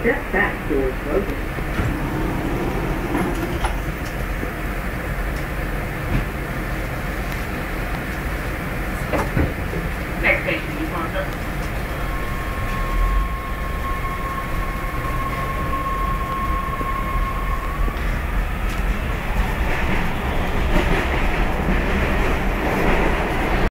Step back, door closes.